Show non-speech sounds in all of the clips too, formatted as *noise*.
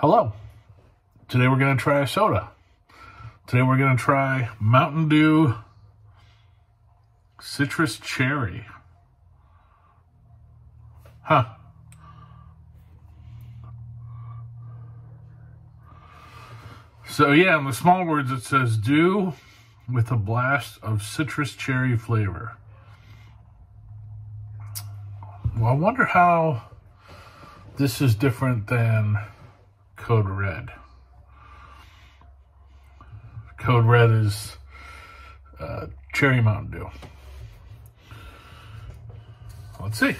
Hello. Today we're going to try a soda. Today we're going to try Mountain Dew Citrus Cherry. Huh. So yeah, in the small words it says dew with a blast of citrus cherry flavor. Well, I wonder how this is different than Code Red. Code Red is uh, Cherry Mountain Dew. Let's see.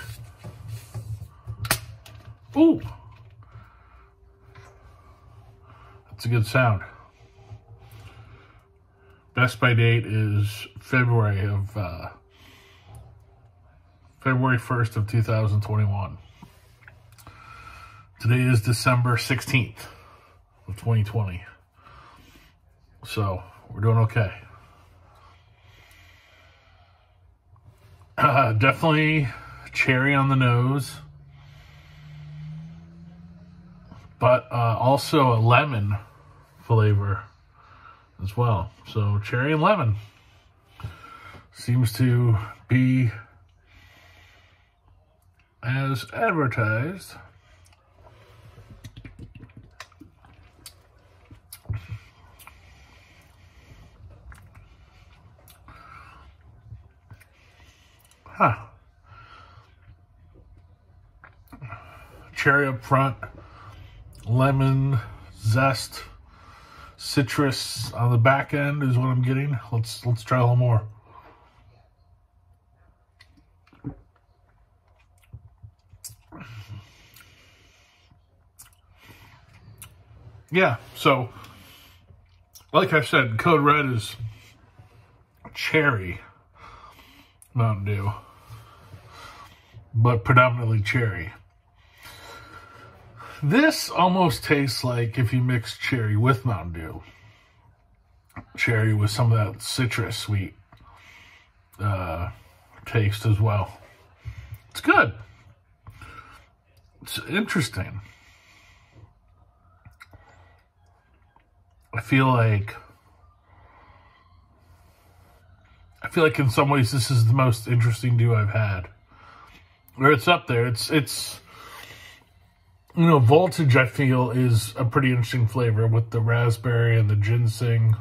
Ooh. That's a good sound. Best by date is February of uh, February 1st of 2021. Today is December 16th of 2020. So we're doing okay. Uh, *clears throat* definitely cherry on the nose. But uh, also a lemon flavor as well. So cherry and lemon seems to be as advertised. Huh. Cherry up front, lemon, zest, citrus on the back end is what I'm getting. Let's let's try a little more. Yeah, so like I said, Code Red is cherry Mountain Dew, but predominantly cherry. This almost tastes like if you mix cherry with Mountain Dew. Cherry with some of that citrus sweet uh, taste as well. It's good. It's interesting. I feel like I feel like in some ways this is the most interesting dew I've had. Or it's up there. It's it's you know, voltage I feel is a pretty interesting flavor with the raspberry and the ginseng.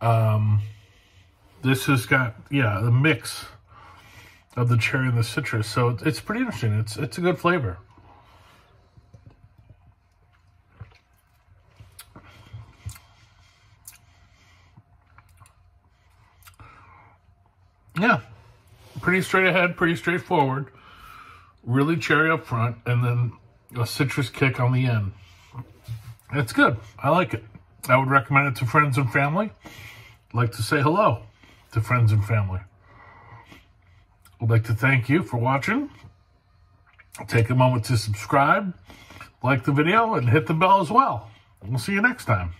Um this has got yeah, the mix of the cherry and the citrus. So it's pretty interesting. It's it's a good flavor. Yeah, pretty straight ahead, pretty straightforward. Really cherry up front, and then a citrus kick on the end. It's good. I like it. I would recommend it to friends and family. I'd like to say hello to friends and family. I'd like to thank you for watching. Take a moment to subscribe, like the video, and hit the bell as well. We'll see you next time.